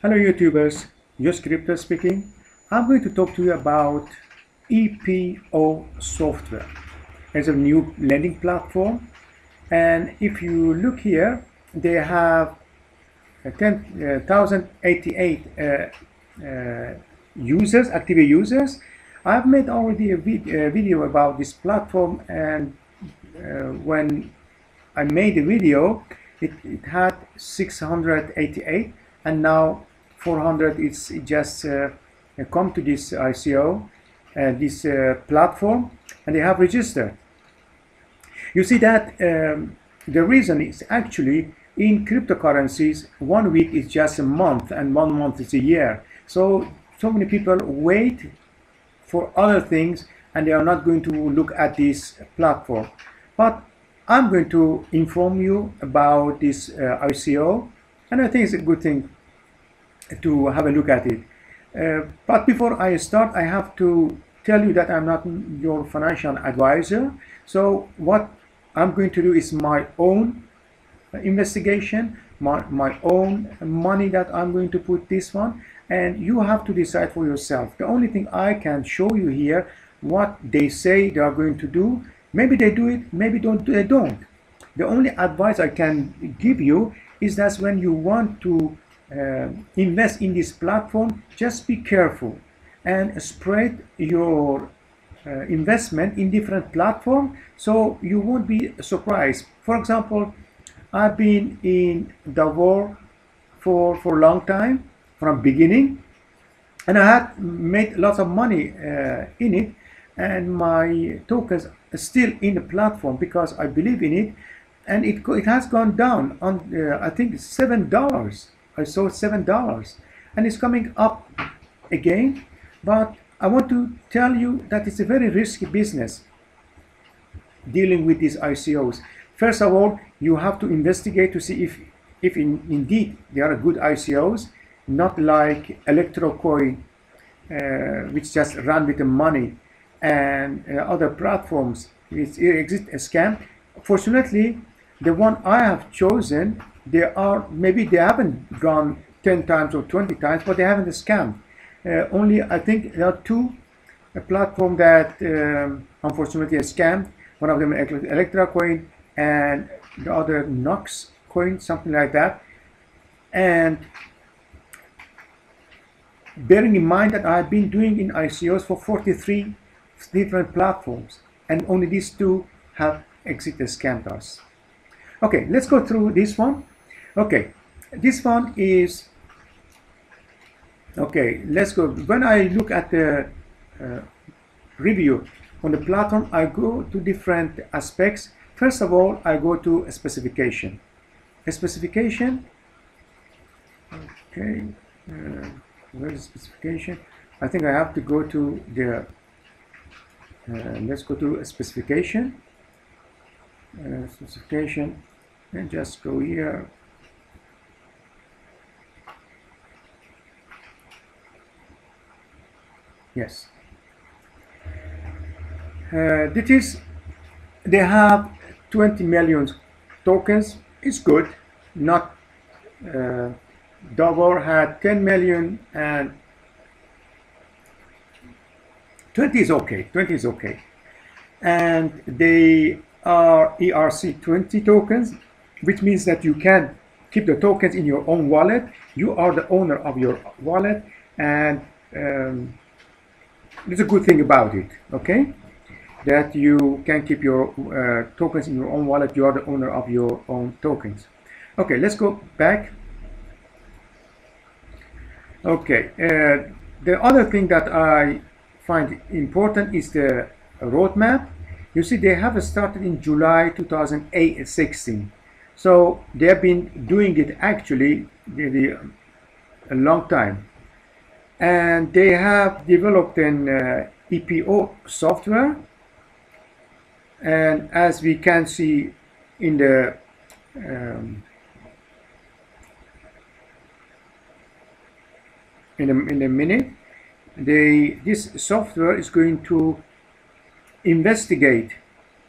Hello YouTubers, Just Crypto speaking. I'm going to talk to you about EPOS software. It's a new lending platform and if you look here they have 10,088 uh, uh, users, active users. I've made already a, vid a video about this platform and uh, when I made the video it, it had 688 and now 400 is just uh, come to this ICO uh, this uh, platform and they have registered. You see that um, the reason is actually in cryptocurrencies one week is just a month and one month is a year. So so many people wait for other things and they are not going to look at this platform. But I'm going to inform you about this uh, ICO and I think it's a good thing to have a look at it. Uh, but before I start, I have to tell you that I'm not your financial advisor. So what I'm going to do is my own investigation, my, my own money that I'm going to put this one, and you have to decide for yourself. The only thing I can show you here, what they say they are going to do, maybe they do it, maybe don't, they don't. The only advice I can give you is that when you want to uh, invest in this platform, just be careful and spread your uh, investment in different platforms so you won't be surprised. For example, I've been in Davor for, for a long time from beginning and I had made lots of money uh, in it and my tokens are still in the platform because I believe in it and it, it has gone down on uh, I think seven dollars I seven dollars. And it's coming up again but I want to tell you that it's a very risky business dealing with these ICOs first of all you have to investigate to see if if in, indeed they are good ICOs not like Electrocoin uh, which just run with the money and uh, other platforms. Which exist a scam. Fortunately the one I have chosen they are maybe they haven't gone 10 times or 20 times but they haven't scammed. Uh, only I think there are two a platform that um, unfortunately is scammed. One of them Electra coin and the other Nox coin something like that. And bearing in mind that I've been doing in ICOs for 43 different platforms and only these two have exited scammed us. Okay let's go through this one okay this one is okay let's go. When I look at the uh, review on the platform I go to different aspects. First of all I go to a specification. A specification okay uh, where is specification? I think I have to go to the uh, let's go to a specification. Uh, specification and just go here yes. Uh, this is they have 20 million tokens. It's good. Not uh, had 10 million and 20 is okay. 20 is okay. And they are ERC20 tokens which means that you can keep the tokens in your own wallet. You are the owner of your wallet and um, there's a good thing about it okay? That you can keep your uh, tokens in your own wallet. You are the owner of your own tokens. Okay let's go back. Okay uh, the other thing that I find important is the roadmap. You see they have started in July 2016 so they have been doing it actually the a long time and they have developed an uh, EPOS software. And as we can see in the um, in a, in a minute they this software is going to investigate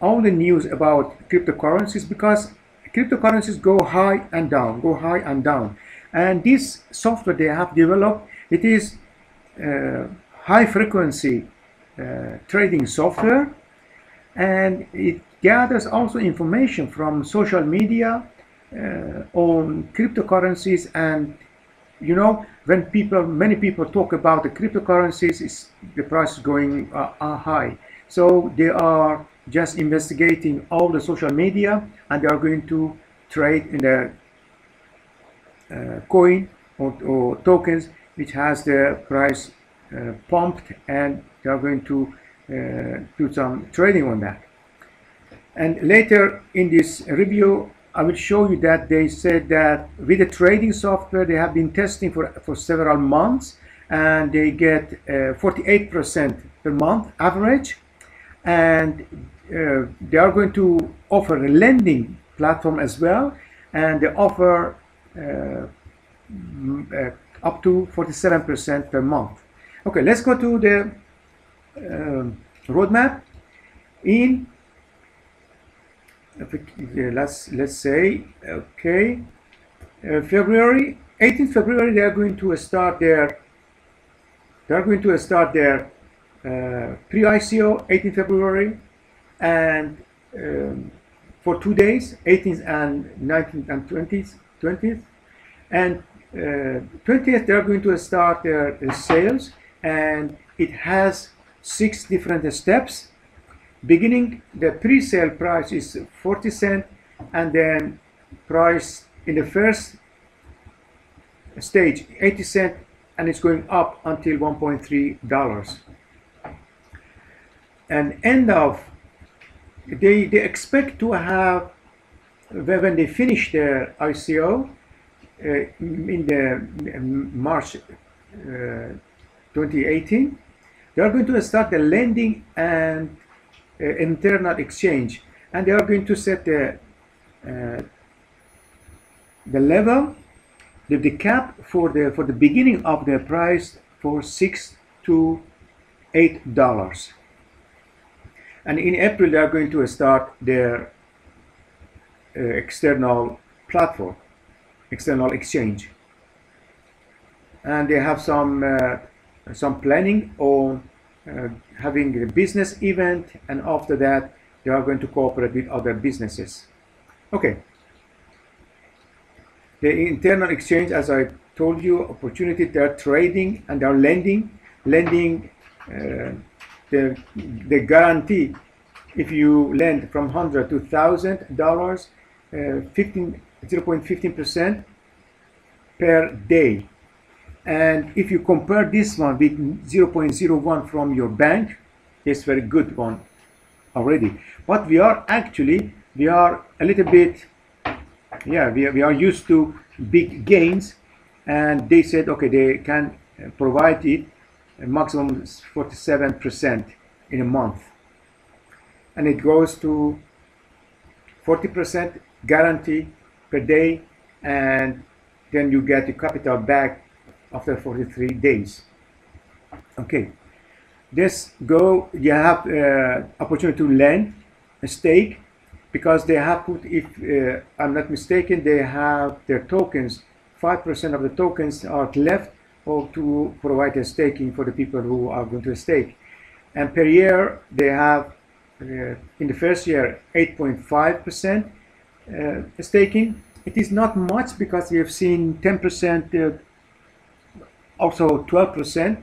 all the news about cryptocurrencies because cryptocurrencies go high and down go high and down. And this software they have developed, it is uh, high frequency uh, trading software and it gathers also information from social media uh, on cryptocurrencies. And you know when people many people talk about the cryptocurrencies the price is going uh, high. So they are just investigating all the social media and they are going to trade in the uh, coin or, or, tokens which has the price uh, pumped and they are going to uh, do some trading on that. And later in this review I will show you that they said that with the trading software they have been testing for, for several months and they get 48% uh, per month average. And uh, they are going to offer a lending platform as well. And they offer uh, uh up to 47% per month. Okay, let's go to the um, roadmap. In let's let's say okay uh, February 18th February they are going to start their they are going to start their uh, pre-ICO 18th February and um, for two days 18th and 19th and 20th 20th and uh, 20th they are going to start their, sales and it has six different steps. Beginning the pre-sale price is 40 cent and then price in the first stage 80 cent and it's going up until 1.3 dollars. And end of they they expect to have when they finish their ICO uh, in the March uh, 2018 they are going to start the lending and uh, internal exchange. And they are going to set the uh, the level the, the cap for the for the beginning of the price for six to eight dollars. And in April they are going to start their uh, external platform external exchange and they have some uh, some planning on uh, having a business event and after that they are going to cooperate with other businesses. Okay. The internal exchange, as I told you, opportunity, they are trading and they are lending. Lending, uh, the, the guarantee, if you lend from 100 to $1,000, uh, 15, 0.15% per day and if you compare this one with 0.01 from your bank, it's very good one already. But we are actually, we are a little bit, yeah, we are, we are used to big gains. And they said, okay, they can provide it maximum 47% in a month. And it goes to 40% guarantee per day. And then you get the capital back after 43 days. Okay, this go, you have uh, opportunity to lend a stake because they have put, if uh, I'm not mistaken, they have their tokens, 5% of the tokens are left or to provide a staking for the people who are going to stake. And per year, they have, uh, in the first year, 8.5% uh, staking. It is not much because we have seen 10% also 12%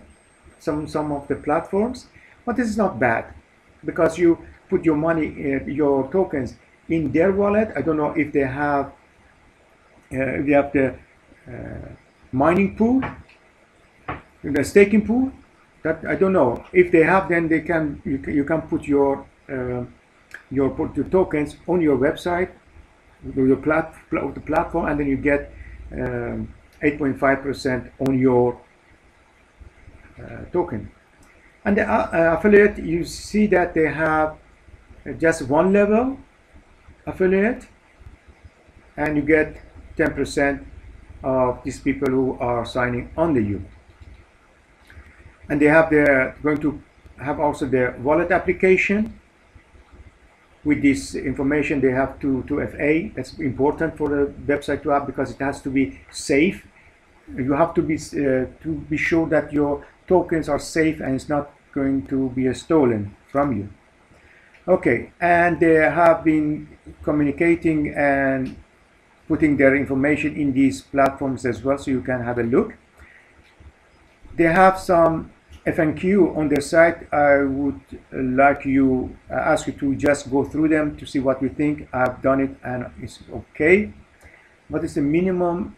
some some of the platforms. But this is not bad because you put your money uh, your tokens in their wallet. I don't know if they have uh, they have the uh, mining pool the staking pool that i don't know. If they have then they can you, you can put your uh, your put your tokens on your website your plat, the platform and then you get 8.5% um, on your uh, token. And the uh, affiliate, you see that they have just one level affiliate and you get 10% of these people who are signing under you. And they have their going to have also their wallet application. With this information, they have to, 2FA. That's important for the website to have because it has to be safe you have to be uh, to be sure that your tokens are safe and it's not going to be stolen from you. Okay, and they have been communicating and putting their information in these platforms as well, so you can have a look. They have some FNQ on their site. I would like you uh, ask you to just go through them to see what you think. I've done it and it's okay. What is the minimum?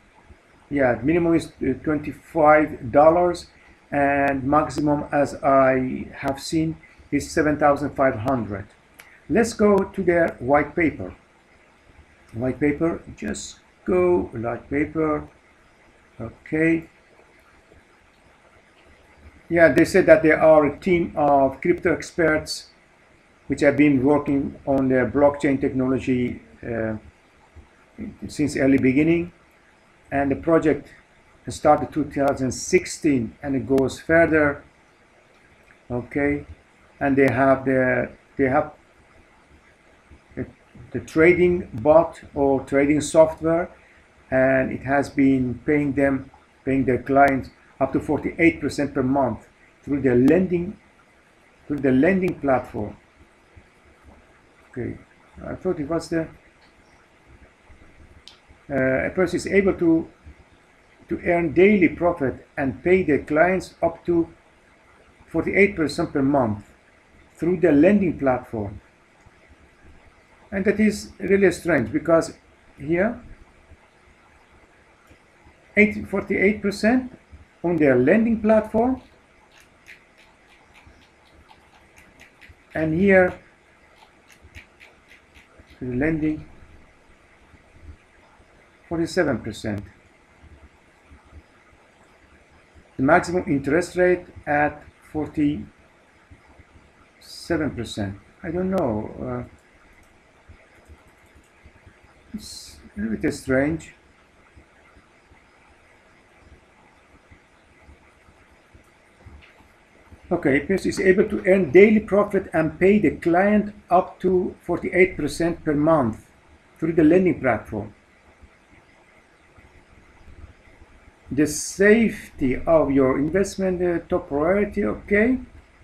Yeah, minimum is uh, $25 and maximum as I have seen is 7,500. Let's go to their white paper. White paper, just go white paper. Okay. Yeah, they said that they are a team of crypto experts which have been working on the blockchain technology uh, since early beginning. And the project started 2016 and it goes further. Okay. And they have the they have the, the trading bot or trading software and it has been paying them paying their clients up to 48% per month through the lending through the lending platform. Okay, I thought it was the uh, a person is able to to earn daily profit and pay their clients up to 48% per month through the lending platform. And that is really strange because here 48% on their lending platform and here the lending 47%. The maximum interest rate at 47%. I don't know. Uh, it's a little bit strange. Okay, Pierce is able to earn daily profit and pay the client up to 48% per month through the lending platform. The safety of your investment uh, top priority, okay?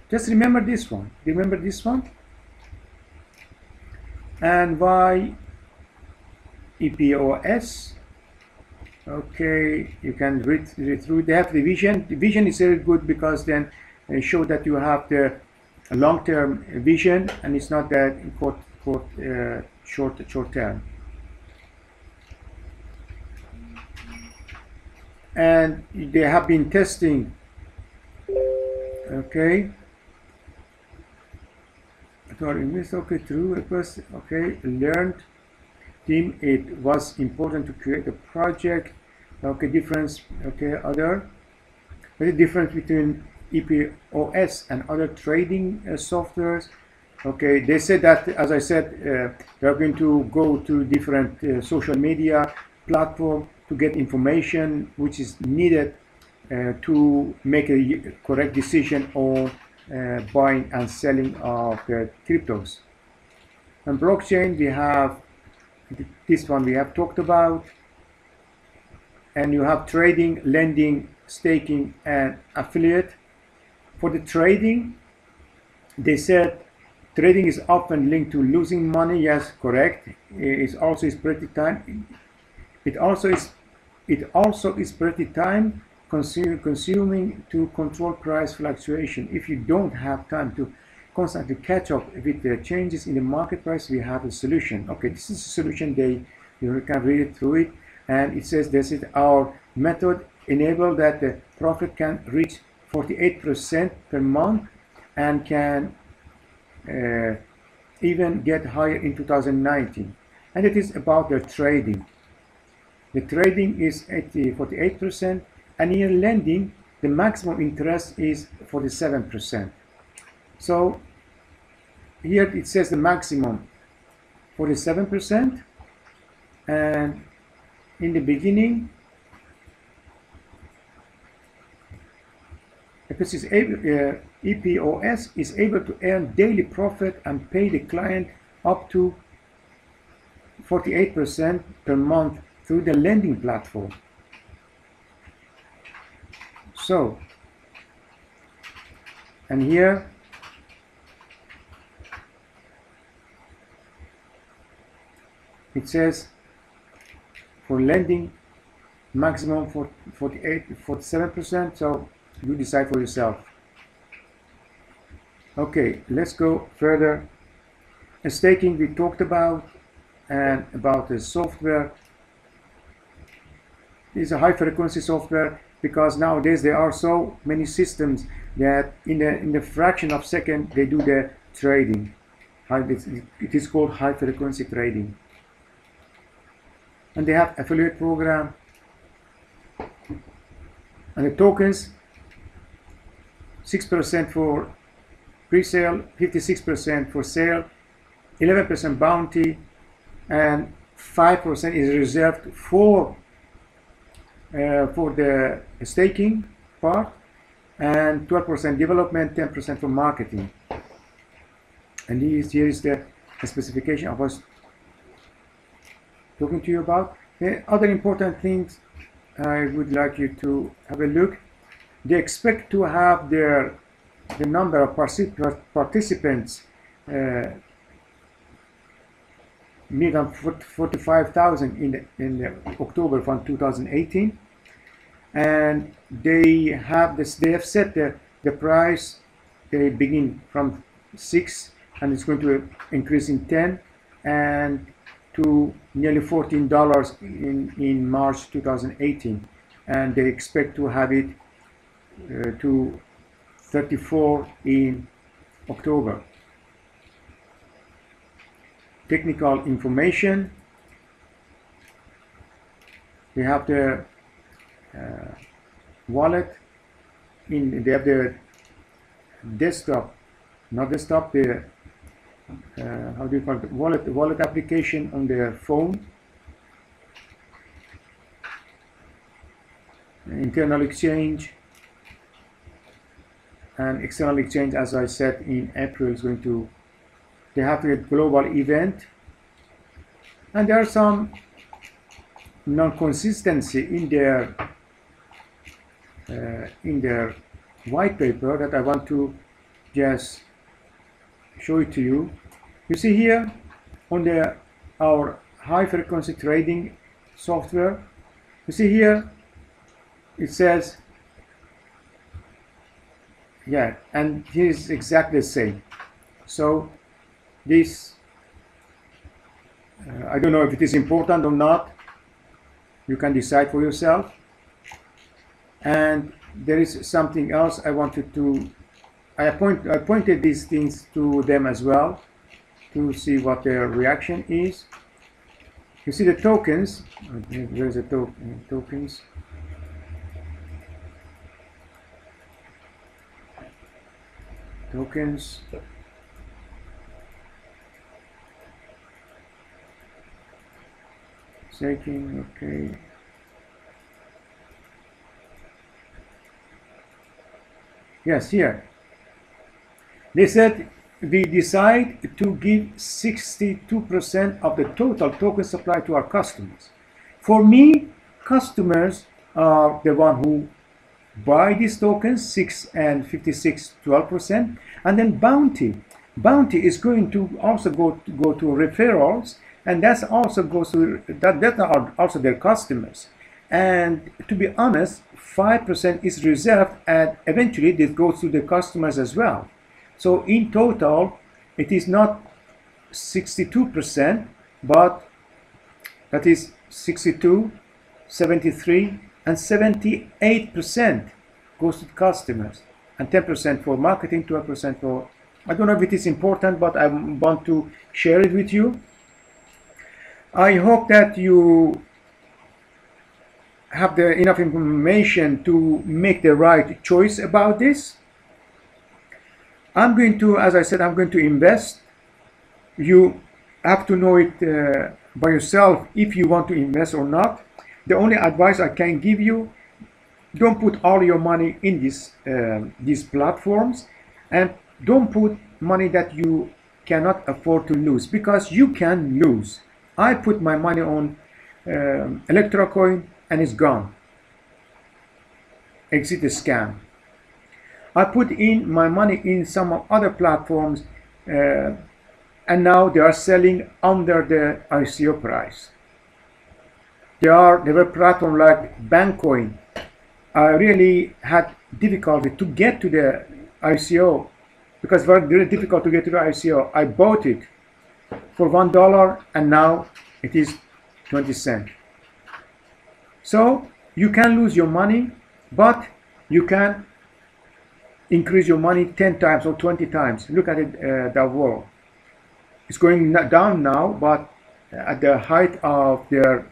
Just remember this one. Remember this one? And why EPOS? Okay, you can read, read through. They have the vision. The vision is very good because then show that you have the long-term vision and it's not that short, short, uh, short, short term. And they have been testing, okay, okay, true, it was, okay, learned. Team, it was important to create a project, okay, difference, okay, other, the difference between EPOS and other trading uh, softwares. Okay, they said that, as I said, uh, they're going to go to different uh, social media platform to get information which is needed uh, to make a correct decision on uh, buying and selling of cryptos. On blockchain, we have this one we have talked about, and you have trading, lending, staking, and affiliate. For the trading, they said trading is often linked to losing money. Yes, correct. It also is pretty time. It also is. It also is pretty time consuming, consuming to control price fluctuation. If you don't have time to constantly catch up with the changes in the market price, we have a solution. Okay, this is a solution. They you can read it through it, and it says this is our method enable that the profit can reach 48% per month and can uh, even get higher in 2019 and it is about the trading. The trading is 80, 48% and in lending the maximum interest is 47% so here it says the maximum 47% and in the beginning because it's able, uh, EPOS is able to earn daily profit and pay the client up to 48% per month through the lending platform. so and here it says for lending maximum for 48 47 percent so you decide for yourself. Okay let's go further. Staking we talked about and about the software. Is a high frequency software because nowadays there are so many systems that in the in the fraction of second they do the trading. It is called high frequency trading. And they have affiliate program. And the tokens 6% for pre-sale 56% for sale 11% bounty and 5% is reserved for uh, for the staking part and 12% development 10% for marketing. And these, here is the specification I was talking to you about. The other important things I would like you to have a look they expect to have their the number of participants uh, more than 45,000 in in the October from 2018 and they have this they have set the, the price they begin from 6 and it's going to increase in 10 and to nearly $14 in, in March 2018 and they expect to have it to 34 in October. Technical information. We have the uh, wallet in they have the desktop not desktop the uh, how do you call it wallet wallet application on their phone internal exchange and external exchange as I said in April is going to they have a global event and there are some non-consistency in their uh, in their white paper that I want to just show it to you. You see here on the our high frequency trading software, you see here it says yeah and here is exactly the same so this uh, I don't know if it is important or not you can decide for yourself and there is something else I wanted to I, point, I pointed these things to them as well to see what their reaction is. You see the tokens, there's the to tokens. Tokens. Staking, okay. Yes, here. They said we decide to give 62% of the total token supply to our customers. For me, customers are the one who buy these tokens, 6 and 56, 12%, and then bounty. Bounty is going to also go to, go to referrals, and that's also goes to that that are also their customers. And to be honest, 5% is reserved, and eventually this goes to the customers as well. So in total, it is not 62%, but that is 62, 73, and 78% goes to customers, and 10% for marketing, 12% for. I don't know if it is important, but I want to share it with you. I hope that you have the enough information to make the right choice about this. I'm going to, as I said, I'm going to invest. You have to know it uh, by yourself if you want to invest or not. The only advice I can give you, don't put all your money in these, uh, these platforms and don't put money that you cannot afford to lose because you can lose. I put my money on um, Electrocoin and it's gone. exit the scam. I put in my money in some other platforms uh, and now they are selling under the ICO price. There are there were platforms like Bankcoin. I really had difficulty to get to the ICO because very very difficult to get to the ICO. I bought it for one dollar and now it is 20 cent. So you can lose your money, but you can increase your money 10 times or 20 times. Look at it, uh, Davor. It's going down now, but at the height of their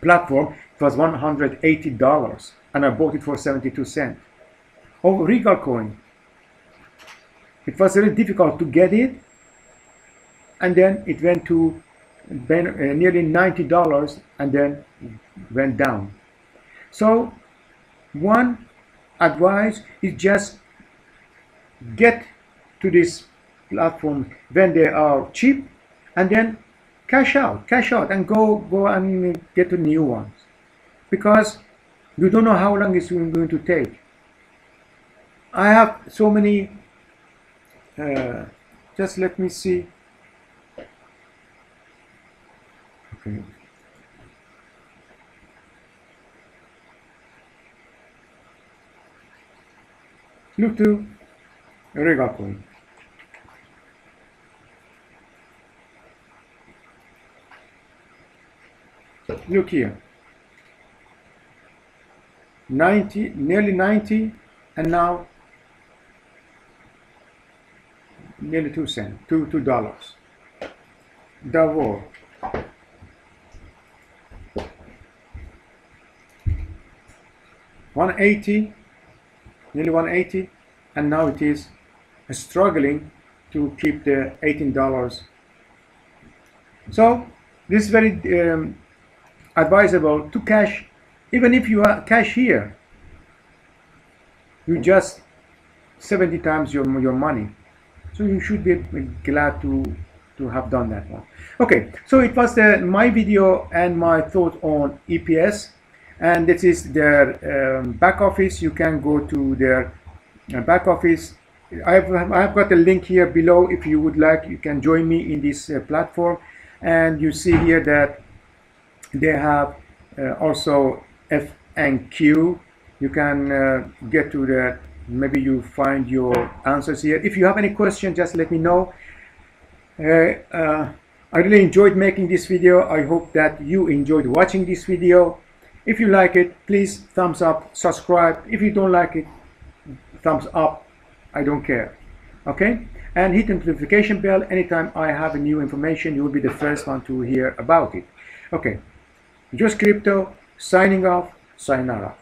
platform, it was $180, and I bought it for 72 cents. Oh, Regal coin. It was very difficult to get it, and then it went to uh, nearly $90 and then went down. So, one advice is just get to this platform when they are cheap and then cash out cash out and go go and get to new ones. Because you don't know how long it's going to take. I have so many uh, just let me see. Okay. Look to Regal look here. 90 nearly 90 and now nearly two cents two two dollars. Davor 180 nearly 180 and now it is struggling to keep the $18 so this very um, advisable to cash even if you are cash here. You just 70 times your your money. So you should be glad to to have done that one. Okay so it was the my video and my thought on EPOS and this is their um, back office. You can go to their uh, back office. I've, I've got a link here below. If you would like you can join me in this uh, platform. And you see here that they have uh, also F and Q. You can uh, get to that. Maybe you find your answers here. If you have any question just let me know. Uh, I really enjoyed making this video. I hope that you enjoyed watching this video. If you like it please thumbs up subscribe. If you don't like it thumbs up. I don't care. Okay? And hit the notification bell anytime I have a new information. You will be the first one to hear about it. Okay just crypto signing off sayonara